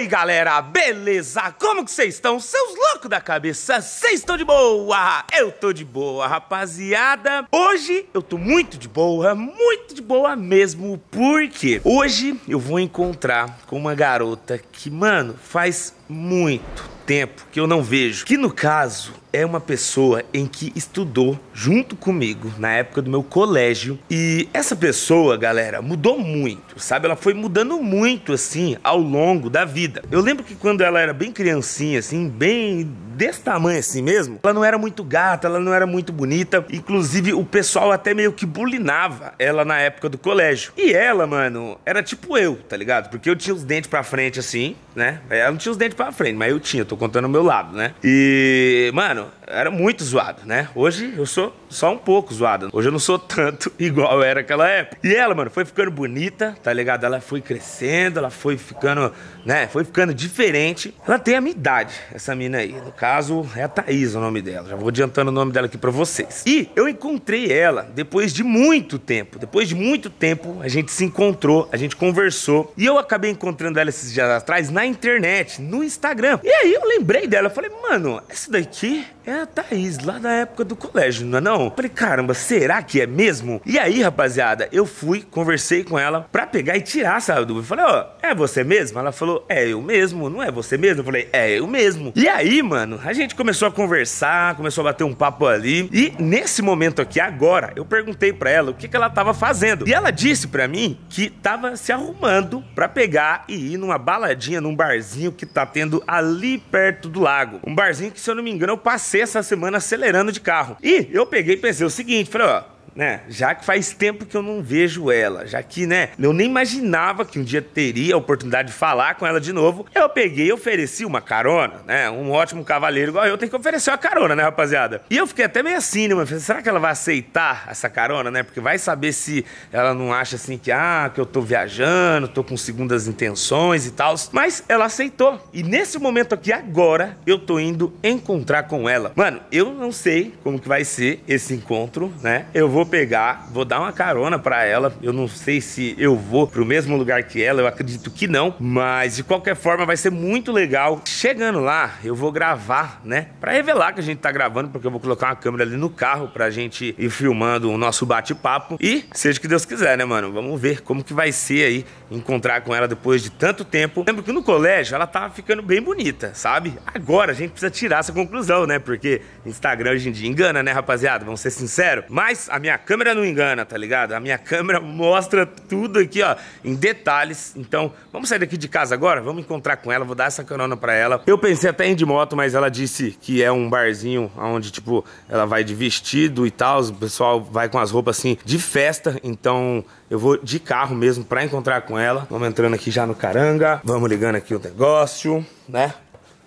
aí, galera, beleza? Como que vocês estão? Seus loucos da cabeça, vocês estão de boa? Eu tô de boa, rapaziada. Hoje eu tô muito de boa, muito de boa mesmo, porque hoje eu vou encontrar com uma garota que, mano, faz muito tempo que eu não vejo. Que no caso é uma pessoa em que estudou junto comigo na época do meu colégio. E essa pessoa, galera, mudou muito, sabe? Ela foi mudando muito assim ao longo da vida. Eu lembro que quando ela era bem criancinha, assim, bem desse tamanho assim mesmo, ela não era muito gata, ela não era muito bonita. Inclusive, o pessoal até meio que bulinava ela na época do colégio. E ela, mano, era tipo eu, tá ligado? Porque eu tinha os dentes pra frente assim, né? Ela não tinha os dentes pra frente, mas eu tinha, tô contando o meu lado, né? E, mano, era muito zoado, né? Hoje eu sou só um pouco zoado. Hoje eu não sou tanto igual era naquela época. E ela, mano, foi ficando bonita, tá ligado? Ela foi crescendo, ela foi ficando, né? Foi ficando diferente. Ela tem a minha idade, essa mina aí. No caso, é a Thaís o nome dela. Já vou adiantando o nome dela aqui pra vocês. E eu encontrei ela depois de muito tempo. Depois de muito tempo, a gente se encontrou, a gente conversou. E eu acabei encontrando ela esses dias atrás na internet, no Instagram. E aí eu lembrei dela. Eu falei, mano, essa daqui é a Thaís, lá da época do colégio, não é não? Falei, caramba, será que é mesmo? E aí, rapaziada, eu fui, conversei com ela pra pegar e tirar essa dúvida. Falei, ó, oh, é você mesmo? Ela falou, é eu mesmo, não é você mesmo? Eu falei, é eu mesmo. E aí, mano, a gente começou a conversar, começou a bater um papo ali. E nesse momento aqui, agora, eu perguntei pra ela o que, que ela tava fazendo. E ela disse pra mim que tava se arrumando pra pegar e ir numa baladinha, num barzinho que tá tendo ali perto do lago. Um barzinho que, se eu não me engano, eu passei essa semana acelerando de carro. E eu peguei e pensei o seguinte, falei, ó, né? Já que faz tempo que eu não vejo ela, já que, né, eu nem imaginava que um dia teria a oportunidade de falar com ela de novo, eu peguei e ofereci uma carona, né? Um ótimo cavaleiro igual eu tem que oferecer uma carona, né, rapaziada? E eu fiquei até meio assim, né, mas será que ela vai aceitar essa carona, né? Porque vai saber se ela não acha assim que, ah, que eu tô viajando, tô com segundas intenções e tal. Mas ela aceitou. E nesse momento aqui, agora, eu tô indo encontrar com ela. Mano, eu não sei como que vai ser esse encontro, né? Eu vou pegar, vou dar uma carona para ela. Eu não sei se eu vou pro mesmo lugar que ela, eu acredito que não, mas de qualquer forma vai ser muito legal. Chegando lá, eu vou gravar, né? Para revelar que a gente tá gravando, porque eu vou colocar uma câmera ali no carro pra gente ir filmando o nosso bate-papo e seja o que Deus quiser, né, mano? Vamos ver como que vai ser aí encontrar com ela depois de tanto tempo. Lembro que no colégio ela tava ficando bem bonita, sabe? Agora a gente precisa tirar essa conclusão, né? Porque Instagram hoje em dia engana, né, rapaziada? Vamos ser sinceros. Mas a minha câmera não engana, tá ligado? A minha câmera mostra tudo aqui, ó, em detalhes. Então, vamos sair daqui de casa agora? Vamos encontrar com ela, vou dar essa carona pra ela. Eu pensei até em de moto, mas ela disse que é um barzinho onde, tipo, ela vai de vestido e tal. O pessoal vai com as roupas assim de festa. Então, eu vou de carro mesmo pra encontrar com ela. Vamos entrando aqui já no caranga. Vamos ligando aqui o negócio, né?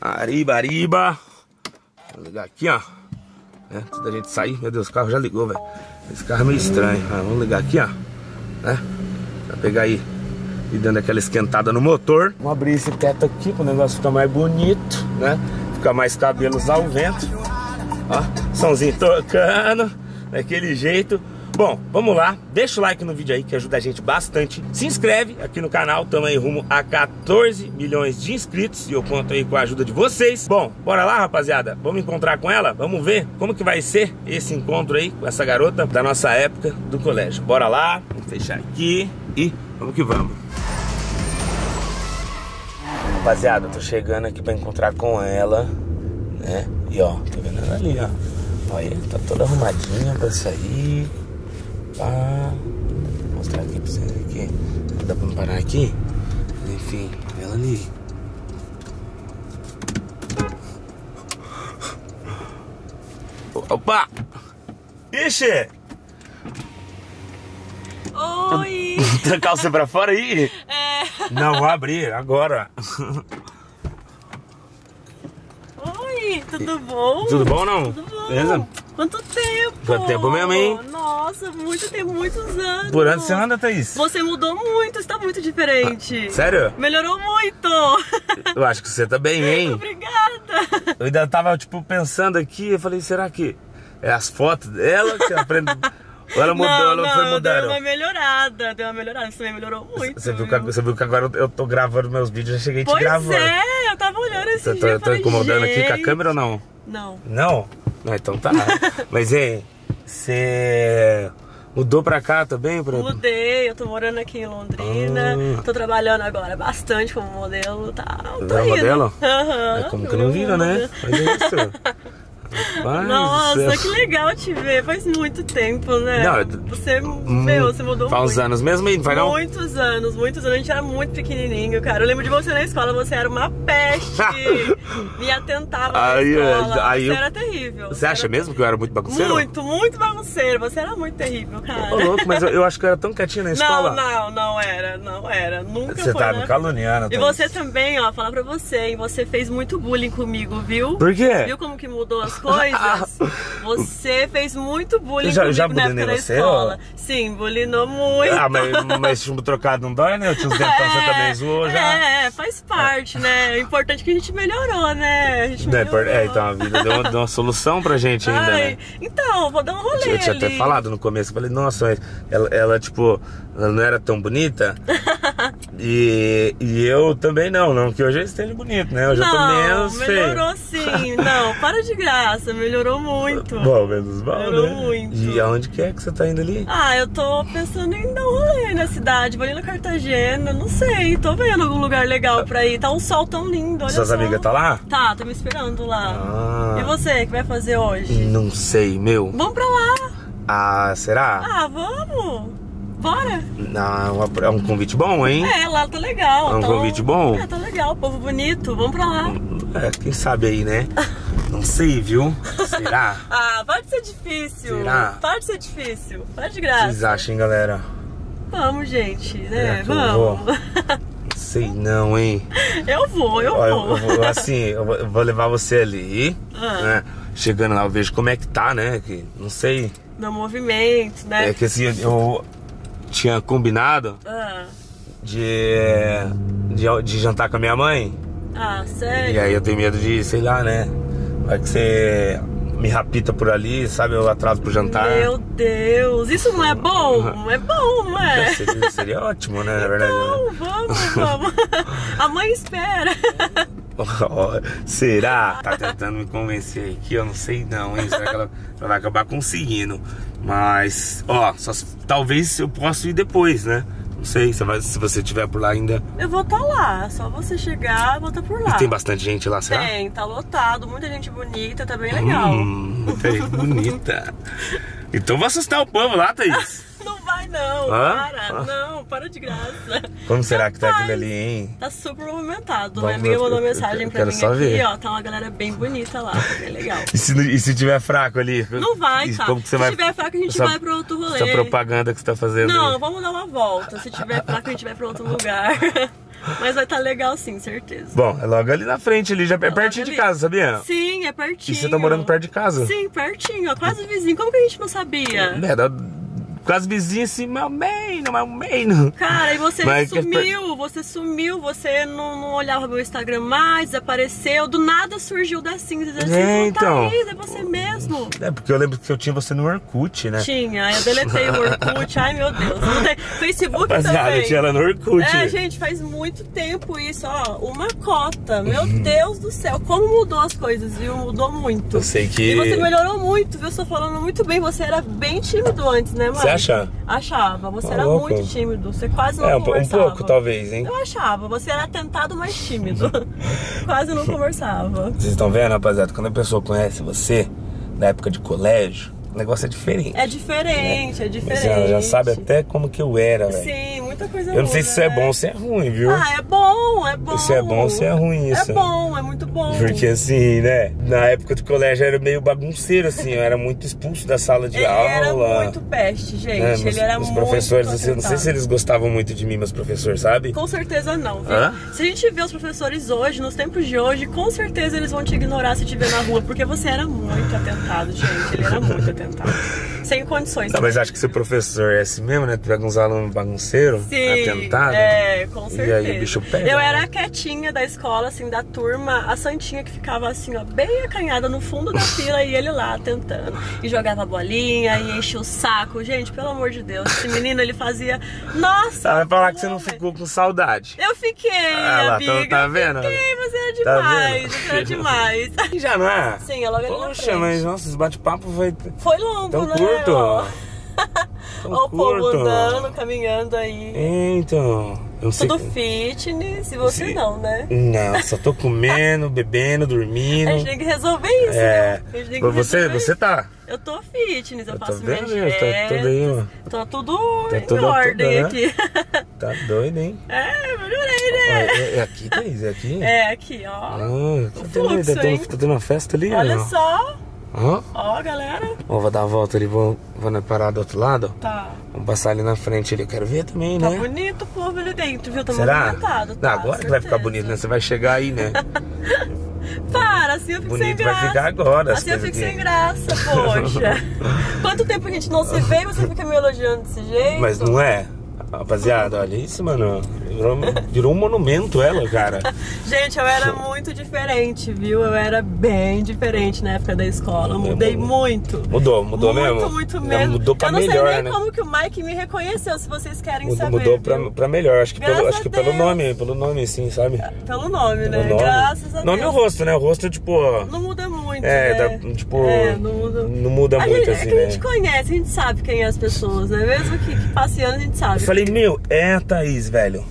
Ariba, ariba. Vou ligar aqui, ó. É, antes da gente sair. Meu Deus, o carro já ligou, velho. Esse carro é meio estranho. Ah, vamos ligar aqui, ó. Né? Pra pegar aí e dando aquela esquentada no motor. Vamos abrir esse teto aqui para o negócio ficar mais bonito, né? Ficar mais cabelos ao vento. Ó, somzinho tocando, daquele jeito. Bom, vamos lá, deixa o like no vídeo aí que ajuda a gente bastante. Se inscreve aqui no canal, estamos aí rumo a 14 milhões de inscritos e eu conto aí com a ajuda de vocês. Bom, bora lá, rapaziada, vamos encontrar com ela? Vamos ver como que vai ser esse encontro aí com essa garota da nossa época do colégio. Bora lá, vamos fechar aqui e vamos que vamos. Rapaziada, eu tô chegando aqui pra encontrar com ela, né? E ó, tô vendo ela ali, ó. Olha, tá toda arrumadinha pra sair. Pá. Vou mostrar aqui pra vocês aqui. Dá pra me parar aqui? Enfim, ela ali. Opa! Ixi! Oi! Trancar você pra fora aí? É. Não, vou abrir agora. Oi, tudo bom? Tudo bom não? Tudo bom. Beleza? Quanto tempo? Quanto tempo mesmo, hein? Nossa, muito tempo, muitos anos. Por onde você anda, Thaís? Você mudou muito, está muito diferente. Sério? Melhorou muito. Eu acho que você tá bem, hein? Obrigada. Eu ainda tava, tipo, pensando aqui, eu falei, será que é as fotos dela que aprende... Ou ela mudou, não, ela não, foi Deu mudando? uma melhorada, deu uma melhorada. Você também melhorou muito. Você viu, que, viu? você viu que agora eu tô gravando meus vídeos, já cheguei te Pois gravando. é, eu tava olhando esse Tô, dia. tô, eu tô falei, incomodando aqui com a gente. câmera ou não? Não. Não? Não, então tá. Mas, hein, você mudou pra cá também? Pra... Mudei, eu tô morando aqui em Londrina. Ah. Tô trabalhando agora bastante como modelo, tá? Tô indo. modelo? Aham. É como que não vira, né? Mas é isso. Rapaz, Nossa, é- que legal te ver. Faz muito tempo, né? Não, você, meu, você mudou Faz uns muito. anos mesmo aí, não vai não? Muitos anos, muitos anos. A gente era muito pequenininho, cara. Eu lembro de você na escola, você era uma peste. Me atentava na Aí, escola. aí você eu- era terrível. Você acha era mesmo que eu era muito bagunceiro? Muito, muito bagunceiro. Você era muito terrível, cara. Ô, louco, mas eu, eu acho que eu era tão quietinho na escola. Não, não, não era, não era. Nunca Você foi. tá na me caluniando. E Thaís. você também, ó, falar pra você, hein? Você fez muito bullying comigo, viu? Por quê? Viu como que mudou as coisas? Você fez muito bullying já- comigo já na época da você, escola. ó? Sim, bullyingou muito. Ah, mas, mas chumbo trocado não dói, né? Eu tinha uns dentão, você também zoou já. É, faz parte, né? O importante é que a gente melhorou, né? A gente Não, é, melhorou. é, então a vida deu uma, deu uma solução pra gente ainda, Ai, né? Então, vou dar um rolê Eu tinha até ali. falado no começo, eu falei, nossa, mas ela, ela, tipo, ela não era tão bonita. e, e eu também não, não, que hoje eu esteja bonito, né? Hoje eu tô Não, menos feio. melhorou sim. Não, para de graça, melhorou muito. Bom, menos mal, Melhorou né? muito. E aonde que é que você tá indo ali? Ah, eu tô pensando em dar um rolê na cidade, vou ali na Cartagena, não sei, tô vendo algum lugar legal pra ir. Tá um sol tão lindo, olha Suas só. amigas tá lá? Tá, tô me esperando lá. Ah. E você, o que vai fazer hoje? Não sei, meu. Vamos pra lá. Ah, será? Ah, vamos. Bora. Não, é um convite bom, hein? É, lá tá legal. É um tá convite bom? É, tá legal, povo bonito, vamos pra lá. É, quem sabe aí, né? Não sei, viu? Será? Ah, para de ser difícil. Será? Para de ser difícil. Para de que vocês graça. acham, hein, galera? Vamos, gente, né? Vamos. Não sei não, hein? Eu vou, eu vou. eu vou- assim, eu vou, eu vou levar você ali, Ah. né? Chegando lá, eu vejo como é que tá, né? Que, não sei. No movimento, né? É que assim, eu tinha combinado Ah, de, de, de jantar com a minha mãe. ah, E sério? aí eu tenho medo de, sei lá, né? Vai que você me rapita por ali, sabe? Eu atraso pro jantar. Meu Deus, isso não é bom? É bom, não é? Seria, seria ótimo, né? Na verdade. Não, vamos, vamos. A mãe espera. Será? Tá tentando me convencer aqui, eu não sei não, hein? Será que ela, ela vai acabar conseguindo? Mas, ó, só talvez eu possa ir depois, né? Não sei, se, vai- se você estiver por lá ainda. Eu vou estar lá, é só você chegar, vou estar por lá. E tem bastante gente lá, será? Tem, tá lotado, muita gente bonita, tá bem legal. Hum, muita gente bonita. Então vou assustar o povo lá, Thaís. Não vai não, para, Hã? não, para de graça. Como será que tá aquilo ali, hein? Tá super movimentado. Vamos, Minha amiga mandou mensagem pra mim aqui, ver. ó. Tá uma galera bem bonita lá, tá bem legal. E se, e se tiver fraco ali? Não vai, cara. Como que você Se vai... tiver fraco, a gente essa- vai pra outro rolê. Essa propaganda que você tá fazendo Não, vamos dar uma volta. Se tiver fraco, a gente vai pra outro lugar. Mas vai estar legal sim, certeza. Bom, é logo ali na frente, ali, já é logo pertinho de ali. casa, sabia? Sim, é pertinho. E você tá morando perto de casa? Sim, pertinho, ó, quase vizinho. Como que a gente não sabia? É, dá quase vizinho assim, meu meio, meu meio. Cara, e você Mas que sumiu, você sumiu, você não, não olhava meu Instagram mais, desapareceu, do nada surgiu das cinzas. Assim, É, "Pô, então. Thaís, é você mesmo. É, porque eu lembro que eu tinha você no Orkut, né? Tinha, eu deletei o Orkut, ai meu Deus. Tem- Facebook Rapaziada, também. eu tinha ela no Orkut. É, gente, faz muito tempo isso, ó. Uma cota. Meu Uhum. Deus do céu, como mudou as coisas, viu? Mudou muito. Eu sei que- E você melhorou muito, viu? Estou falando muito bem. Você era bem tímido antes, né, mano? Você acha? Achava. Você Tá era louco. muito tímido. Você quase não É, um, po- um conversava. pouco talvez, hein? Eu achava. Você era tentado, mas tímido. quase não conversava. Vocês estão vendo, rapaziada? Quando a pessoa conhece você, na época de colégio, o negócio é diferente. É diferente, é diferente. Você já, já sabe até como que eu era, velho. Sim, muita coisa Eu não sei se isso é muda, bom né? ou se é ruim, viu? Ah, é bom, é bom. Se é bom ou se é ruim isso. É bom, é muito bom. Porque assim, né? Na época do colégio eu era meio bagunceiro, assim, eu era muito expulso da sala de Ele aula. era muito peste, gente. né? Ele era meus muito professores, assim, eu não sei se eles gostavam muito de mim, meus professores, sabe? Com certeza não, viu? Hã? Se a gente vê os professores hoje, nos tempos de hoje, com certeza eles vão te ignorar se te ver na rua, porque você era muito atentado, gente. Ele era muito atentado. Sem condições. Não, mas acho que se o professor é assim mesmo, né? Tu pega uns alunos bagunceiros, Sim, atentado? é, com certeza. E aí o bicho pega. Eu né? era a quietinha da escola, assim, da turma, a santinha que ficava assim, ó, bem acanhada no fundo da fila e ele lá tentando. E jogava bolinha e enchia o saco. Gente, pelo amor de Deus, esse menino ele fazia. Nossa! Ela vai falar que você não ficou com saudade. Eu fiquei, Ah lá, amiga. então tá vendo? Fiquei, mas era Tá demais, isso era demais. Já não é? Sim, é logo ali na Poxa, frente. mas nossa, esse bate-papo foi Foi longo, tão né? curto. Ó, O povo andando, caminhando aí. Então, eu sei. Tudo fitness e você Sim. não, né? Não, só tô comendo, bebendo, dormindo. A gente tem que resolver isso, É, né? A gente tem que você, você tá. Eu tô fitness, eu, Eu faço minhas tá dietas, ó. Tô tudo Tá em tudo a ordem tudo, né? aqui. Tá doido, hein? é, melhorei, né? É, é aqui, Thaís? É aqui? É, aqui, ó. Ah, tá tendo, fluxo, tá, tendo, tá tendo uma festa ali? Olha só. Ó, Ó, galera. ó, vou dar a volta ali, vou, vou na parada do outro lado. Tá. Vamos passar ali na frente ali. Eu quero ver também, Tá né? bonito o povo ali dentro, viu? Tá Será? movimentado. Não, Tá, agora que vai ficar bonito, né? Você vai chegar aí, né? Para, assim eu fico sem Bonito graça. vai ficar agora. as Assim eu fico aqui. sem graça, poxa. Quanto tempo a gente não se vê e você fica me elogiando desse jeito? Mas não é? Rapaziada, olha isso, mano. Virou, virou um monumento ela, cara. Gente, eu era muito diferente, viu? Eu era bem diferente na época da escola. Eu mudei muito. Mudou, mudou muito, mesmo? Muito, Já mesmo. Mudou pra eu não melhor, sei nem né? como que o Mike me reconheceu, se vocês querem Mudou, saber. mudou pra, pra melhor. Acho que, pelo, acho que a pelo nome, pelo nome, sim, sabe? Pelo nome, né? Pelo nome. Graças a Nome e Deus. o rosto, né? O rosto, tipo. Não muda muito, É, né? dá- tipo, É, não muda. não muda a muito, gente, assim, É que a né? gente conhece, a gente sabe quem é as pessoas, né? Mesmo que, que passe anos, a gente sabe. Eu falei, meu, é a Thaís, velho.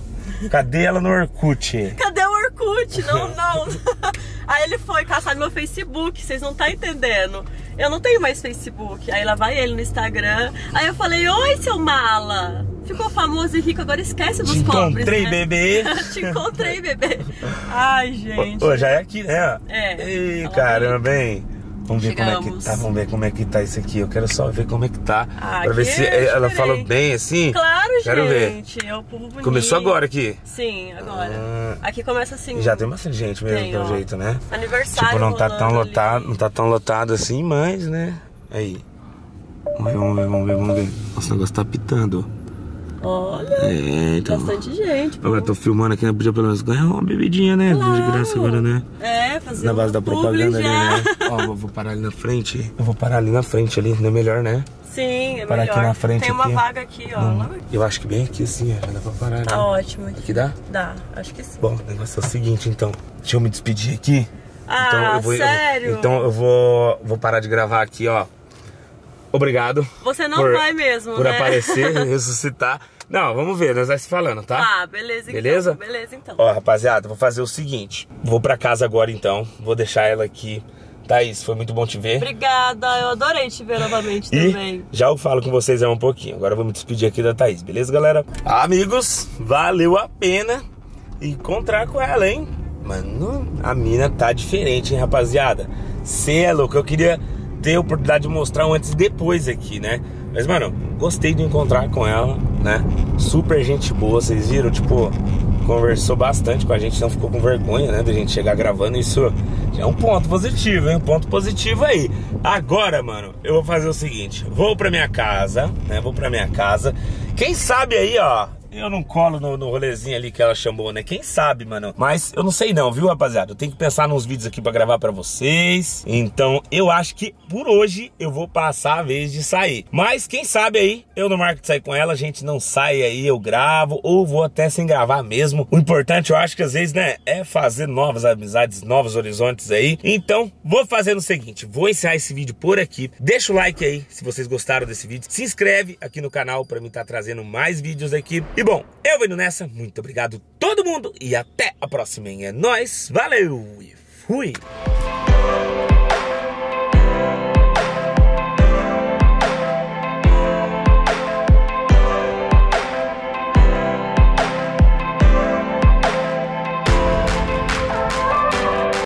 Cadê ela no Orkut? Cadê o Orkut? Não, não. Aí ele foi caçar meu Facebook, vocês não estão entendendo. Eu não tenho mais Facebook. Aí lá vai ele no Instagram. Aí eu falei, oi, seu mala. Ficou famoso e rico, agora esquece dos Te pobres, encontrei, né? bebê. Te encontrei, bebê. Ai, gente. Ô, já é aqui, né? É. Ei, caramba, hein? Vamos ver como é que Chegamos. tá, vamos ver como é que tá isso aqui. Eu quero só ver como é que tá. Ah, pra ver se é ela falou bem assim. Claro, Quero ver. gente. É o povo bonito. Começou agora aqui. Sim, agora. Ah. Aqui começa assim. Já tem bastante gente mesmo, Tem, pelo ó. jeito, né? Aniversário. Tipo, não tá tão ali. lotado, não tá tão lotado assim, mas, né? Aí. Vamos ver, vamos ver, vamos ver, vamos ver. Nossa, o negócio tá pitando. Olha, É, então. bastante gente. Agora tô filmando aqui, né? Podia pelo menos ganhar uma bebidinha, né? Claro. De graça agora, né? É, fazer Na base da propaganda ali, né? Ó, vou, vou parar ali na frente. Eu vou parar ali na frente ali, não é melhor, né? Sim, é Parar melhor. aqui na frente Tem uma aqui. vaga aqui, ó. Eu acho que bem aqui ó, já dá pra parar, né? Tá ótimo aqui. Aqui dá? Dá, acho que sim. Bom, o negócio é o seguinte, então. Deixa eu me despedir aqui. Ah, então eu vou, eu sério? então eu vou, vou parar de gravar aqui, ó. Obrigado. Você não por- vai mesmo, Por né? aparecer, ressuscitar. Não, vamos ver, nós vamos se falando, tá? Ah, beleza então. Beleza? Beleza então. Ó, rapaziada, vou fazer o seguinte. Vou pra casa agora então. Vou deixar ela aqui. Thaís, foi muito bom te ver. Obrigada, eu adorei te ver novamente E também. já eu falo com vocês aí um pouquinho. Agora eu vou me despedir aqui da Thaís, beleza, galera? Amigos, valeu a pena encontrar com ela, hein? Mano, a mina tá diferente, hein, rapaziada? Cê é louco, eu queria ter a oportunidade de mostrar um antes e depois aqui, né? Mas, mano, gostei de encontrar com ela, né? Super gente boa, vocês viram? Tipo, conversou bastante com a gente, não ficou com vergonha, né? Da gente chegar gravando. Isso é um ponto positivo, hein? Um ponto positivo aí. Agora, mano, eu vou fazer o seguinte: vou pra minha casa, né? Vou pra minha casa. Quem sabe aí, ó. Eu não colo no, no rolezinho ali que ela chamou, né? Quem sabe, mano? Mas eu não sei não, viu, rapaziada? Eu tenho que pensar nos vídeos aqui pra gravar pra vocês. Então, eu acho que por hoje eu vou passar a vez de sair. Mas quem sabe aí, eu não marco de sair com ela, a gente não sai aí, eu gravo ou vou até sem gravar mesmo. O importante, eu acho que às vezes, né, é fazer novas amizades, novos horizontes aí. Então, vou fazendo o seguinte, vou encerrar esse vídeo por aqui. Deixa o like aí se vocês gostaram desse vídeo. Se inscreve aqui no canal pra mim estar trazendo mais vídeos aqui. E bom, eu vou indo nessa. Muito obrigado todo mundo e até a próxima. É nóis, valeu e fui!